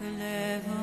the level